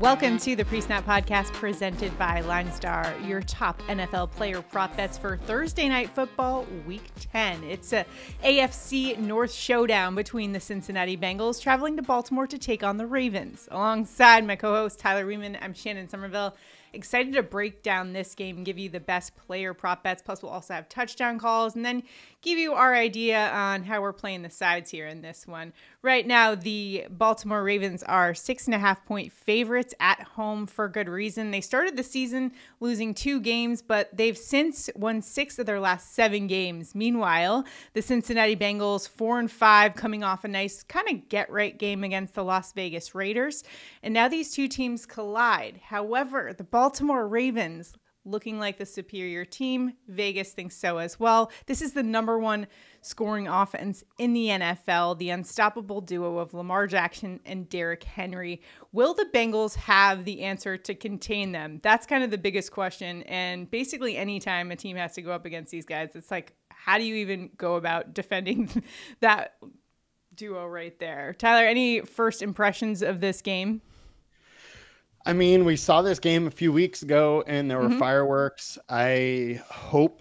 Welcome to the Pre-Snap Podcast presented by LineStar, your top NFL player prop bets for Thursday Night Football Week 10. It's a AFC North showdown between the Cincinnati Bengals traveling to Baltimore to take on the Ravens. Alongside my co-host Tyler Wiemann, I'm Shannon Sommerville. Excited to break down this game and give you the best player prop bets. Plus, we'll also have touchdown calls and then give you our idea on how we're playing the sides here in this one. Right now, the Baltimore Ravens are six and a half point favorites at home for good reason. They started the season losing two games, but they've since won six of their last seven games. Meanwhile, the Cincinnati Bengals, four and five, coming off a nice kind of get right game against the Las Vegas Raiders. And now these two teams collide. However, the Baltimore Ravens looking like the superior team. Vegas thinks so as well. This is the number one scoring offense in the NFL, the unstoppable duo of Lamar Jackson and Derrick Henry. Will the Bengals have the answer to contain them? That's kind of the biggest question. And basically, anytime a team has to go up against these guys, it's like, how do you even go about defending that duo right there? Tyler, any first impressions of this game? I mean, we saw this game a few weeks ago and there were mm-hmm. fireworks. I hope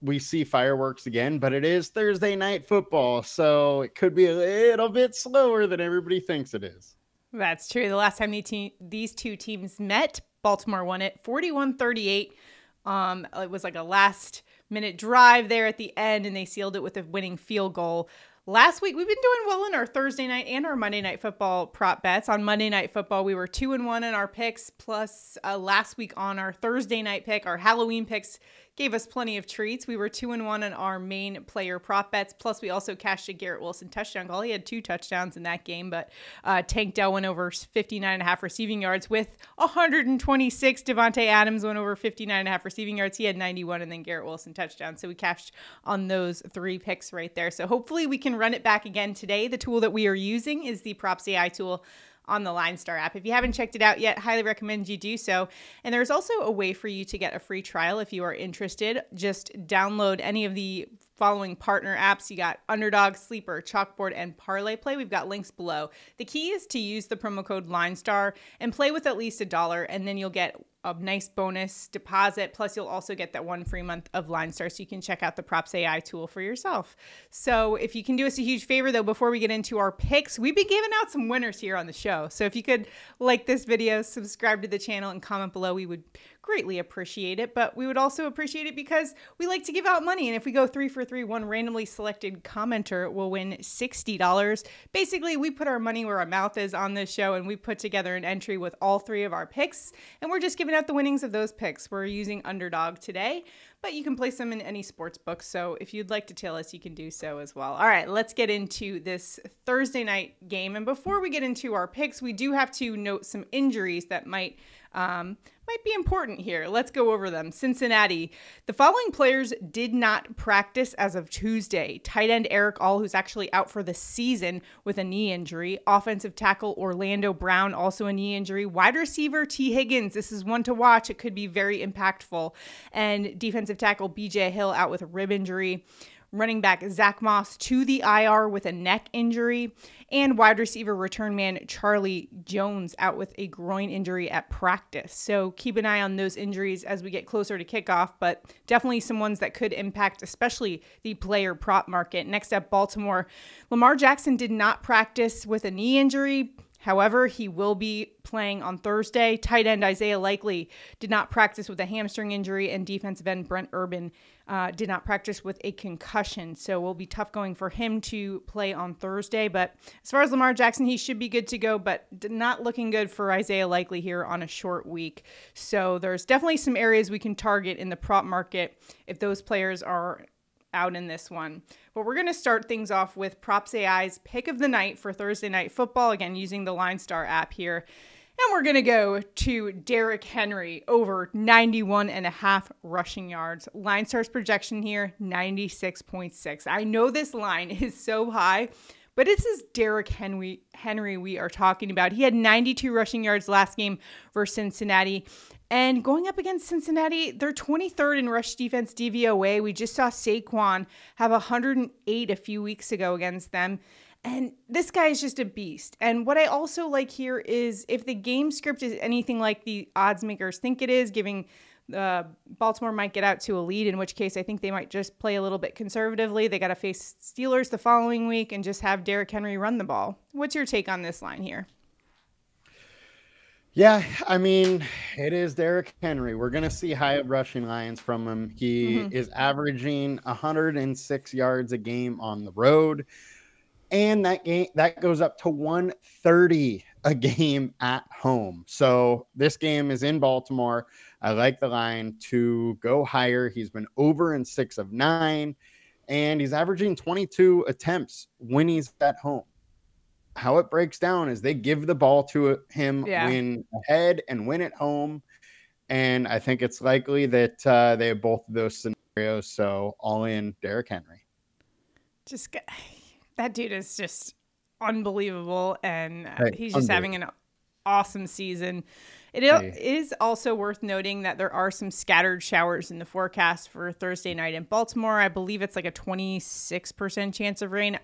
we see fireworks again, but it is Thursday night football, so it could be a little bit slower than everybody thinks it is. That's true. The last time te- these two teams met, Baltimore won it 41 38. Um, it was like a last minute drive there at the end, and they sealed it with a winning field goal last week we've been doing well in our Thursday night and our Monday night football prop bets. On Monday night football, we were two and one in our picks. Plus, uh, last week on our Thursday night pick, our Halloween picks gave us plenty of treats. We were two and one in our main player prop bets. Plus, we also cashed a Garrett Wilson touchdown call. He had two touchdowns in that game, but uh, Tank Dell went over 59 and a half receiving yards with 126. Davante Adams went over 59 and a half receiving yards. He had 91, and then Garrett Wilson touchdown. So we cashed on those three picks right there. So hopefully we can run it back again today. The tool that we are using is the Props AI tool on the LineStar app. If you haven't checked it out yet, highly recommend you do so. And there's also a way for you to get a free trial if you are interested. Just download any of the following partner apps. You got Underdog, Sleeper, Chalkboard, and Parlay Play. We've got links below. The key is to use the promo code LineStar and play with at least a dollar, and then you'll get a nice bonus deposit. Plus, you'll also get that one free month of LineStar so you can check out the Props AI tool for yourself. So, if you can do us a huge favor, though, before we get into our picks, we've been giving out some winners here on the show. So, if you could like this video, subscribe to the channel, and comment below, we would greatly appreciate it. But we would also appreciate it because we like to give out money. And if we go three for three, one randomly selected commenter will win $60. Basically, we put our money where our mouth is on this show and we put together an entry with all three of our picks. And we're just giving out the winnings of those picks. We're using Underdog today but you can place them in any sports book. So if you'd like to tell us, you can do so as well. All right, let's get into this Thursday night game. And before we get into our picks, we do have to note some injuries that might um, might be important here. Let's go over them. Cincinnati. The following players did not practice as of Tuesday. Tight end Erick All, who's actually out for the season with a knee injury. Offensive tackle Orlando Brown, also a knee injury. Wide receiver Tee Higgins. This is one to watch. It could be very impactful. And defensive tackle BJ Hill out with a rib injury running back Zach Moss to the IR with a neck injury, and wide receiver return man Charlie Jones out with a groin injury at practice. So keep an eye on those injuries as we get closer to kickoff, but definitely some ones that could impact, especially the player prop market. Next up, Baltimore. Lamar Jackson did not practice with a knee injury. However, he will be playing on Thursday. Tight end Isaiah Likely did not practice with a hamstring injury, and defensive end Brent Urban uh, did not practice with a concussion. So it will be tough going for him to play on Thursday. But as far as Lamar Jackson, he should be good to go, but not looking good for Isaiah Likely here on a short week. So there's definitely some areas we can target in the prop market if those players are out in this one. But we're going to start things off with Props AI's pick of the night for Thursday Night Football, again, using the LineStar app here. And we're going to go to Derrick Henry over 91 and a half rushing yards. LineStar's projection here 96.6. I know this line is so high, but this is Derrick Henry Henry we are talking about. He had 92 rushing yards last game versus Cincinnati. And going up against Cincinnati, they're 23rd in rush defense DVOA. We just saw Saquon have 108 a few weeks ago against them. And this guy is just a beast. And what I also like here is if the game script is anything like the odds makers think it is, giving uh, Baltimore might get out to a lead, in which case I think they might just play a little bit conservatively. They got to face Steelers the following week and just have Derrick Henry run the ball. What's your take on this line here? Yeah, I mean, it is Derrick Henry. We're going to see high rushing lines from him. He mm-hmm. is averaging 106 yards a game on the road. And that game that goes up to 130 a game at home. So this game is in Baltimore. I like the line to go higher. He's been over in six of nine, and he's averaging 22 attempts when he's at home how it breaks down is they give the ball to him yeah. when ahead and win at home. And I think it's likely that uh, they have both of those scenarios. So all in Derrick Henry. Just get, that dude is just unbelievable. And uh, he's just having an awesome season. It hey. is also worth noting that there are some scattered showers in the forecast for Thursday night in Baltimore. I believe it's like a 26% chance of rain.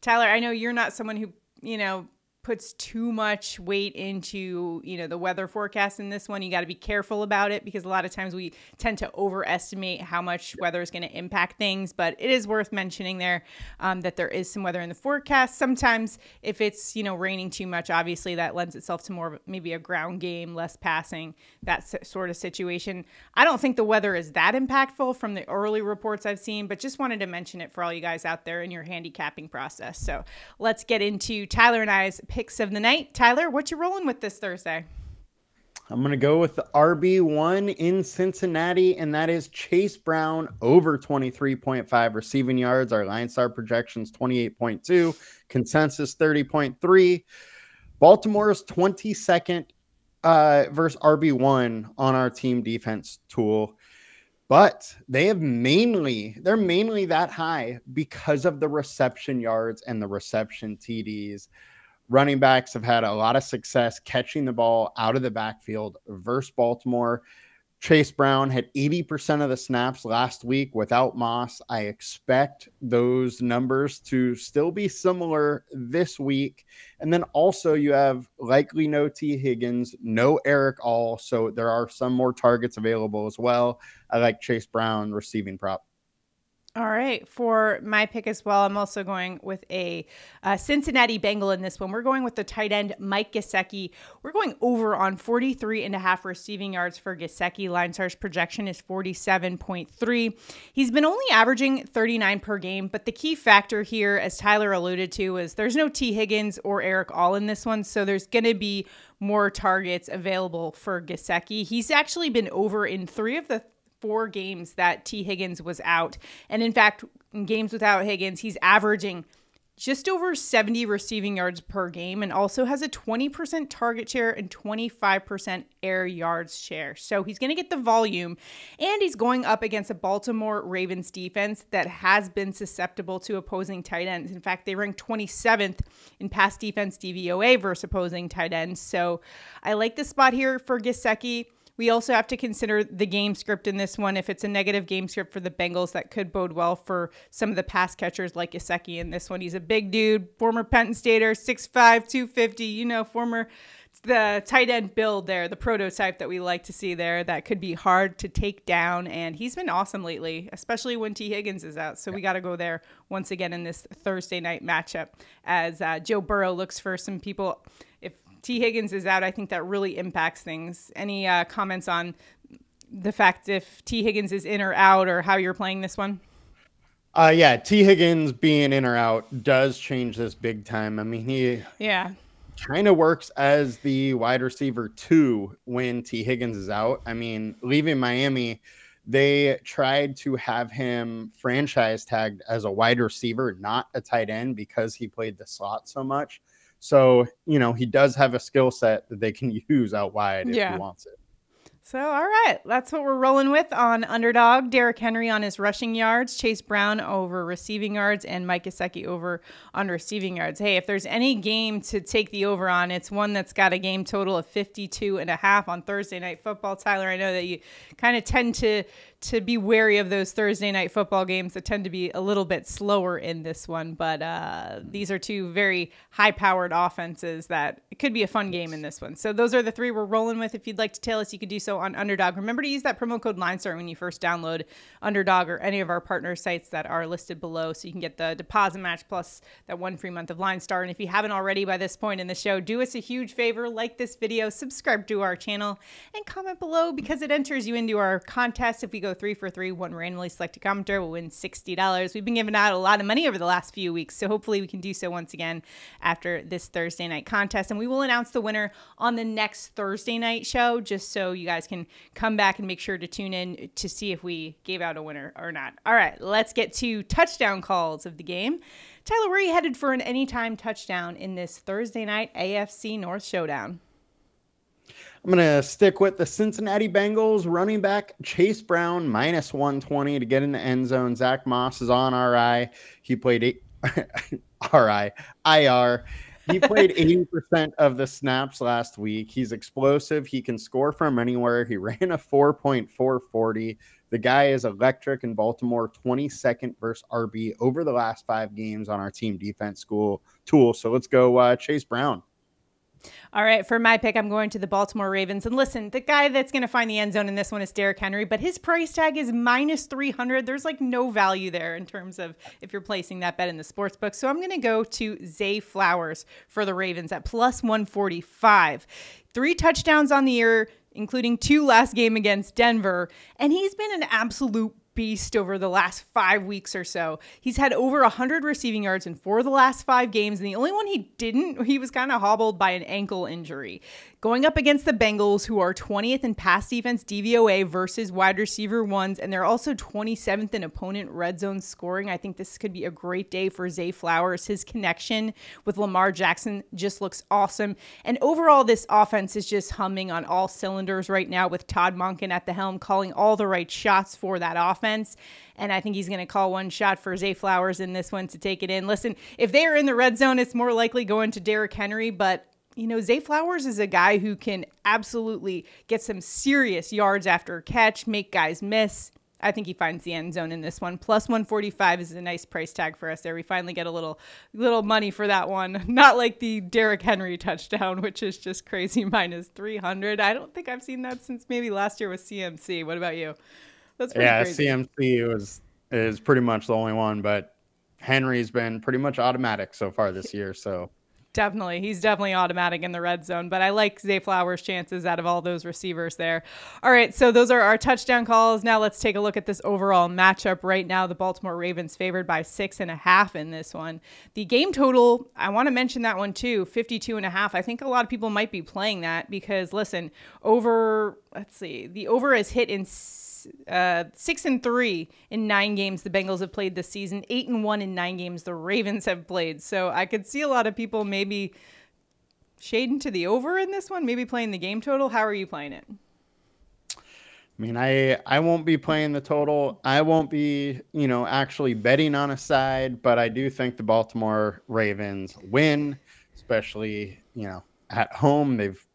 Tyler, I know you're not someone who you know, puts too much weight into you know the weather forecast in this one. You got to be careful about it because a lot of times we tend to overestimate how much weather is going to impact things but it is worth mentioning there um, that there is some weather in the forecast. Sometimes if it's you know raining too much obviously that lends itself to more of maybe a ground game less passing that sort of situation. I don't think the weather is that impactful from the early reports i've seen but just wanted to mention it for all you guys out there in your handicapping process. So let's get into tyler and i's picks of the night. Tyler, what you rolling with this Thursday? I'm going to go with the RB1 in Cincinnati, and that is Chase Brown over 23.5 receiving yards. Our LineStar projections 28.2, consensus 30.3. Baltimore's 22nd uh, versus RB1 on our team defense tool. But they have mainly, they're mainly that high because of the reception yards and the reception TDs running backs have had a lot of success catching the ball out of the backfield versus Baltimore. Chase Brown had 80% of the snaps last week without Moss. I expect those numbers to still be similar this week. And then also, you have likely no Tee Higgins, no Erick All. So there are some more targets available as well. I like Chase Brown receiving prop. All right. For my pick as well, I'm also going with a, a, Cincinnati Bengal in this one. We're going with the tight end, Mike Gesicki. We're going over on 43 and a half receiving yards for Gesicki. LineStars projection is 47.3. He's been only averaging 39 per game, but the key factor here, as Tyler alluded to, is there's no T. Higgins or Erick All in this one. So there's going to be more targets available for Gesicki. He's actually been over in three of the four games that T. Higgins was out. And in fact, in games without Higgins, he's averaging just over 70 receiving yards per game and also has a 20% target share and 25% air yards share. So he's going to get the volume and he's going up against a Baltimore Ravens defense that has been susceptible to opposing tight ends. In fact, they rank 27th in pass defense DVOA versus opposing tight ends. So I like the spot here for Gesicki. We also have to consider the game script in this one. If it's a negative game script for the Bengals, that could bode well for some of the pass catchers like Gesicki in this one. He's a big dude, former Penn Stater, 6'5, 250, you know, former the tight end build there, the prototype that we like to see there, that could be hard to take down. And he's been awesome lately, especially when T. Higgins is out. So we got to go there once again in this Thursday night matchup as uh, Joe Burrow looks for some people Tee Higgins is out, I think that really impacts things. Any uh, comments on the fact if T. Higgins is in or out, or how you're playing this one? Uh, yeah, T. Higgins being in or out does change this big time. I mean, he yeah kind of works as the wide receiver two when T. Higgins is out. I mean, leaving Miami, they tried to have him franchise tagged as a wide receiver, not a tight end, because he played the slot so much. So, you know, he does have a skill set that they can use out wide if yeah. he wants it. So, all right, that's what we're rolling with on underdog. Derrick Henry on his rushing yards, Chase Brown over receiving yards, and Mike Gesicki over on receiving yards. Hey, if there's any game to take the over on, it's one that's got a game total of 52 and a half on Thursday night football. Tyler, I know that you kind of tend to to be wary of those Thursday night football games that tend to be a little bit slower in this one. But uh, these are two very high powered offenses that it could be a fun game in this one. So those are the three we're rolling with. If you'd like to tell us, you could do so on Underdog. Remember to use that promo code LineStar when you first download Underdog or any of our partner sites that are listed below so you can get the deposit match plus that one free month of LineStar. And if you haven't already by this point in the show, do us a huge favor, like this video, subscribe to our channel, and comment below because it enters you into our contest. If we go three for three, one randomly selected commenter will win $60. We've been giving out a lot of money over the last few weeks, so hopefully we can do so once again after this Thursday night contest. And we will announce the winner on the next Thursday night show, just so you guys can come back and make sure to tune in to see if we gave out a winner or not. All right, let's get to touchdown calls of the game. Tyler, where are you headed for an anytime touchdown in this Thursday night AFC North showdown? I'm going to stick with the Cincinnati Bengals running back Chase Brown minus 120 to get in the end zone. Zach Moss is on RI. He played eight, RI, IR. He played 80% of the snaps last week. He's explosive. He can score from anywhere. He ran a 4.440. The guy is electric in Baltimore, 22nd versus RB over the last five games on our team defense school tool. So let's go uh, Chase Brown. All right, for my pick, I'm going to the Baltimore Ravens. And listen, the guy that's going to find the end zone in this one is Derrick Henry, but his price tag is minus 300. There's like no value there in terms of if you're placing that bet in the sports book. So I'm going to go to Zay Flowers for the Ravens at plus 145. Three touchdowns on the year, including two last game against Denver. And he's been an absolute beast over the last five weeks or so. He's had over 100 receiving yards in four of the last five games, and the only one he didn't, he was kind of hobbled by an ankle injury. Going up against the Bengals, who are 20th in pass defense DVOA versus wide receiver ones, and they're also 27th in opponent red zone scoring. I think this could be a great day for Zay Flowers. His connection with Lamar Jackson just looks awesome. And overall, this offense is just humming on all cylinders right now with Todd Monken at the helm, calling all the right shots for that offense. And I think he's going to call one shot for Zay Flowers in this one to take it in. Listen, if they are in the red zone, it's more likely going to Derrick Henry, but you know, Zay Flowers is a guy who can absolutely get some serious yards after a catch, make guys miss. I think he finds the end zone in this one. Plus 145 is a nice price tag for us there. We finally get a little little money for that one. Not like the Derrick Henry touchdown, which is just crazy minus 300. I don't think I've seen that since maybe last year with CMC. What about you? That's yeah, crazy. CMC was is pretty much the only one, but Henry's been pretty much automatic so far this year. So Definitely. He's definitely automatic in the red zone, but I like Zay Flowers' chances out of all those receivers there. All right, so those are our touchdown calls. Now let's take a look at this overall matchup right now. The Baltimore Ravens favored by six and a half in this one. The game total, I want to mention that one too 52 and a half. I think a lot of people might be playing that because, listen, over, let's see, the over is hit in uh, six and three in nine games the Bengals have played this season. Eight and one in nine games the Ravens have played. So I could see a lot of people maybe shading to the over in this one, maybe playing the game total. How are you playing it? I mean, I I won't be playing the total. I won't be, you know, actually betting on a side, but I do think the Baltimore Ravens win, especially, you know, at home. They've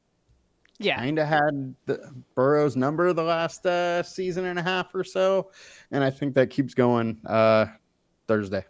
yeah. kind of had the Burrow's number the last uh, season and a half or so, and I think that keeps going uh, Thursday.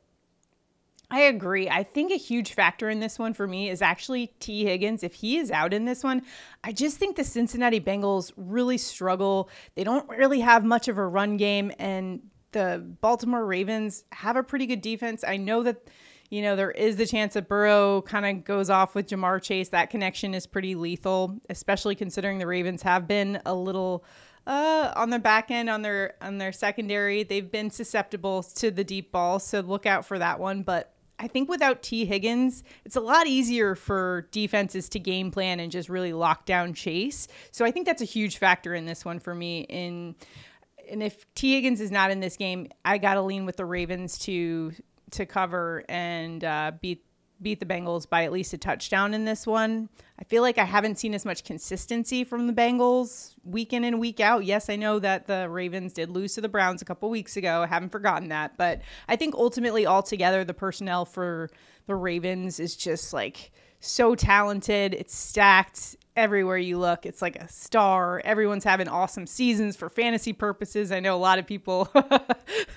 I agree. I think a huge factor in this one for me is actually T. Higgins. If he is out in this one, I just think the Cincinnati Bengals really struggle. They don't really have much of a run game, and the Baltimore Ravens have a pretty good defense. I know that you know, there is the chance that Burrow kind of goes off with Ja'Marr Chase. That connection is pretty lethal, especially considering the Ravens have been a little uh, on their back end, on their on their secondary. They've been susceptible to the deep ball, so look out for that one. But I think without T. Higgins, it's a lot easier for defenses to game plan and just really lock down Chase. So I think that's a huge factor in this one for me. In and if T. Higgins is not in this game, I got to lean with the Ravens to to cover and uh, beat beat the Bengals by at least a touchdown in this one. I feel like I haven't seen as much consistency from the Bengals week in and week out. Yes, I know that the Ravens did lose to the Browns a couple weeks ago. I haven't forgotten that, but I think ultimately altogether the personnel for the Ravens is just like so talented. It's stacked everywhere you look. It's like a star. Everyone's having awesome seasons for fantasy purposes. I know a lot of people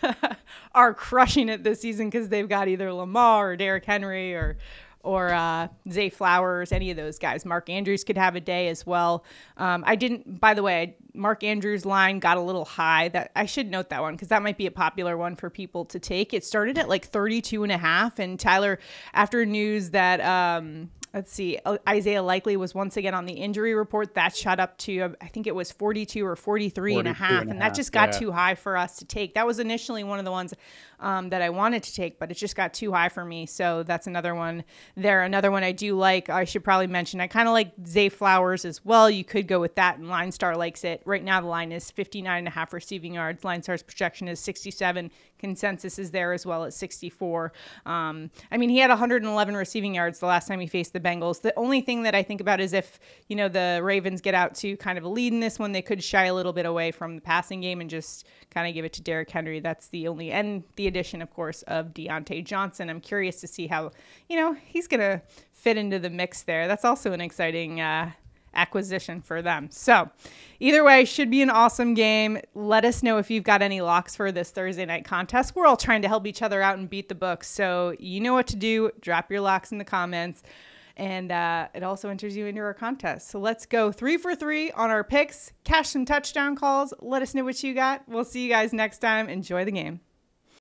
are crushing it this season because they've got either Lamar or Derrick Henry or or uh, Zay Flowers, any of those guys. Mark Andrews could have a day as well. Um, I didn't, by the way, Mark Andrews' line got a little high. That I should note that one because that might be a popular one for people to take. It started at like 32 and a half, and Tyler, after news that um, let's see, uh, Isaiah Likely was once again on the injury report. That shot up to, uh, I think it was 42 or 43 and a half. And, and that just got yeah. too high for us to take. That was initially one of the ones um, that I wanted to take, but it just got too high for me. So that's another one there. Another one I do like, I should probably mention, I kind of like Zay Flowers as well. You could go with that, and LineStar likes it. Right now, the line is 59 and a half receiving yards. LineStar's projection is 67 consensus is there as well at 64. Um, I mean, he had 111 receiving yards the last time he faced the Bengals. The only thing that I think about is if, you know, the Ravens get out to kind of a lead in this one, they could shy a little bit away from the passing game and just kind of give it to Derrick Henry. That's the only, and the addition, of course, of Diontae Johnson. I'm curious to see how, you know, he's going to fit into the mix there. That's also an exciting, uh, acquisition for them. So, either way, should be an awesome game. Let us know if you've got any locks for this Thursday night contest. We're all trying to help each other out and beat the books. So, you know what to do. Drop your locks in the comments. And uh, it also enters you into our contest. So let's go three for three on our picks, cash some touchdown calls. Let us know what you got. We'll see you guys next time. Enjoy the game.